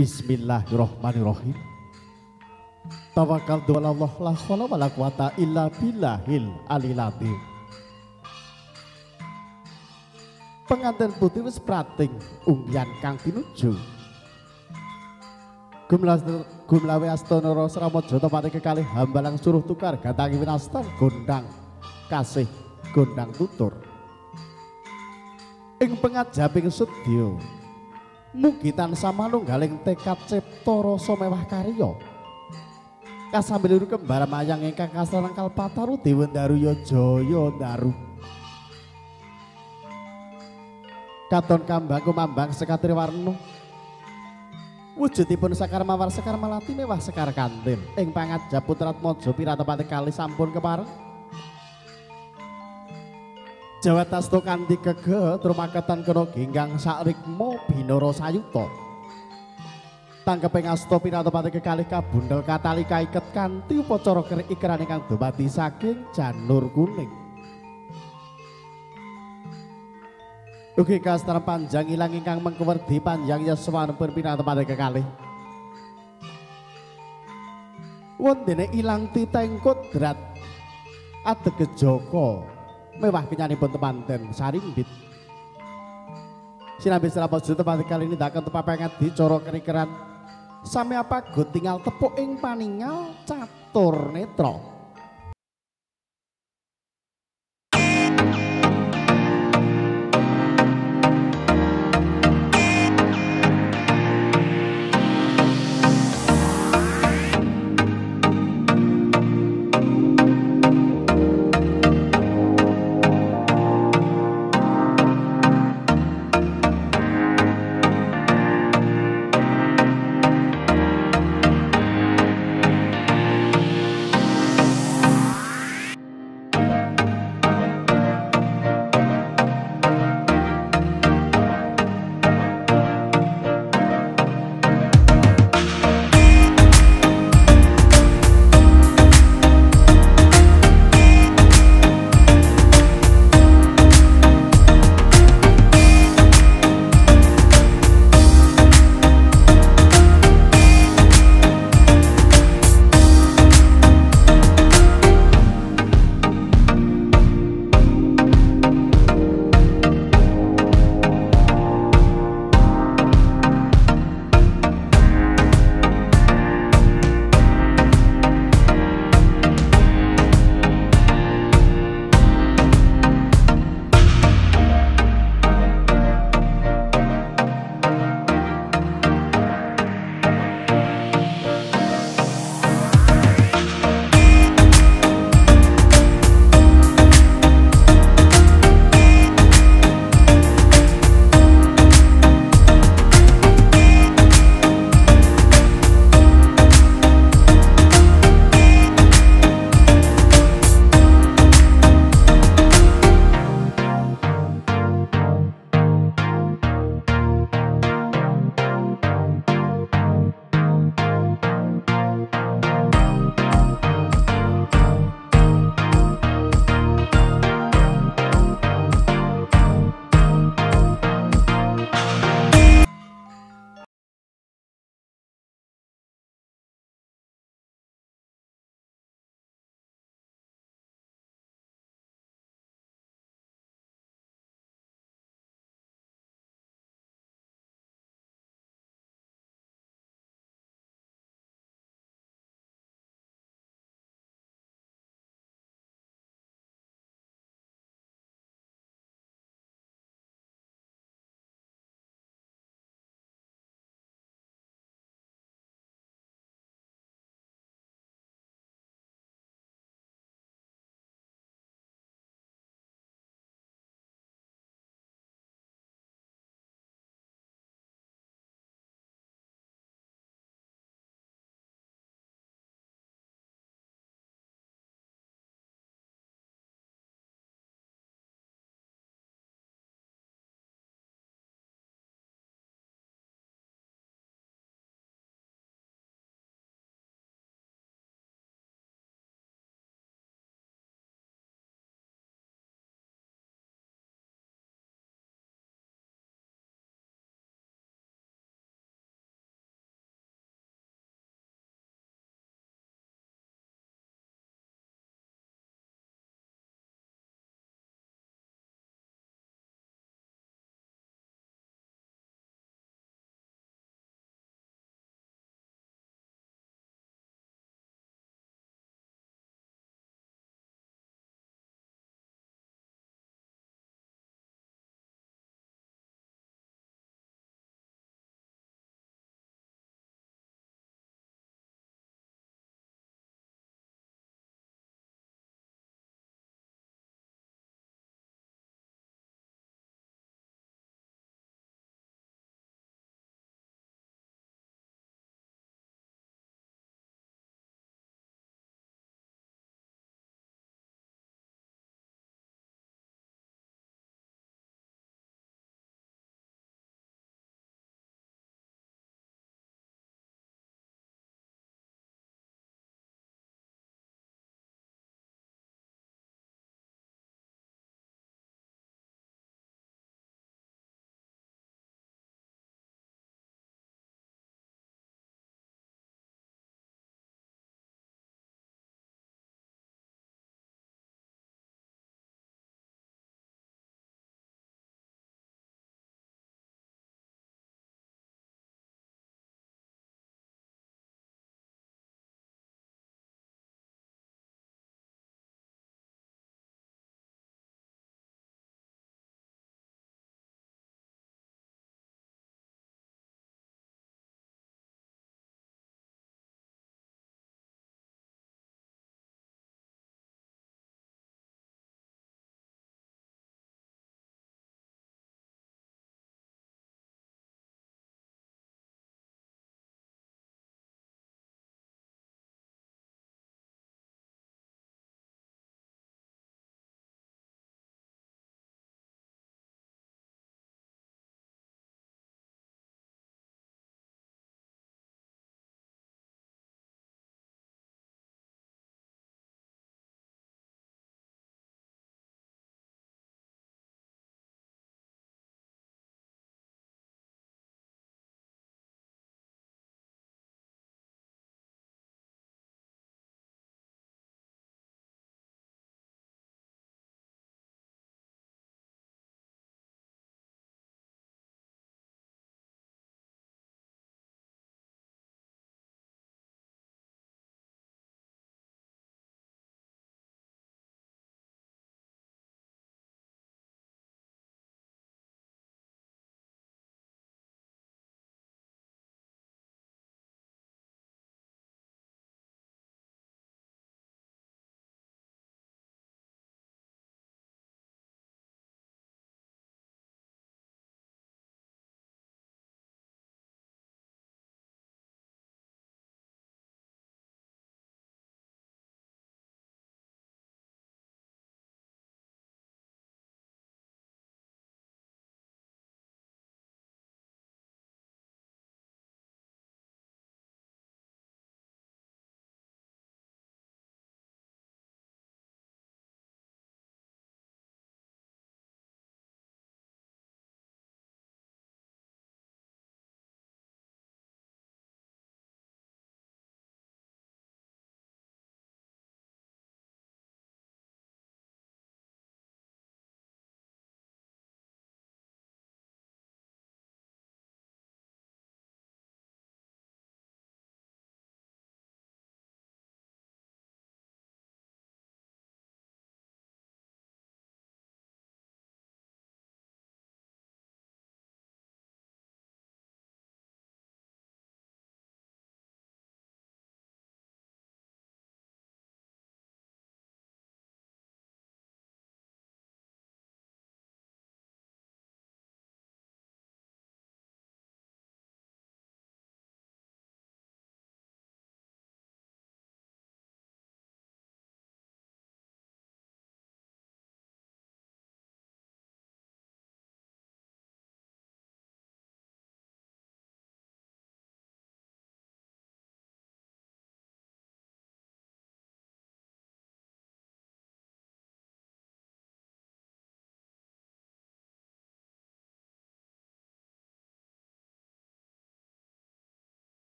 Bismillahirrahmanirrahim. Tawakal ala Allah la khala wala quwata illa billahil alil. Pengantin putih wis prating unggian kang tinuju. Gumlawe astana rasa ramaja tepate kekalih hambalang suruh tukar gatangi winastan gondang kasih gondang tutur. Ing pengajaping sedya mugi tansah manunggaling tekad cipta rasa mewah karya. Kasambil kembar mayang ingkang kasaran kalpataru Dewa Daru ya Jaya Daru. Katon kambang kumambang sekatri warna Wujudipun sekar mawar sekar malati mewah sekar kantil ing pangajap putrat mojo piratepati kali sampun kepareng Jawa tasto kanthi kege trumaketan kena ginggang sakrikma binara sayuta. Tangkeping asta piratepati kekalih kabundel katali kaiket kanthi upacara ikran ingkang dumadi saking janur kuning. Ugi kastar panjang ilang ingkang mengkewerdi panjang yaswanipun pinatepate kekalih. Wondene ilang titeng kodrat adege Joko mewah kenyanipun temanten. Sarimbit. Sinambi serapat juta teman kali ini dakan tepat pengen dicara kerikeran. Sami apa? Tinggal tepuk ing paningal catur netro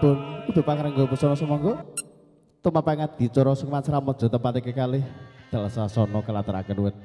pun kudu pangrengga busana sumangga. Tumapangat dicara sukman sramojo tepate kekalih. Dalah sasana kelateraken wit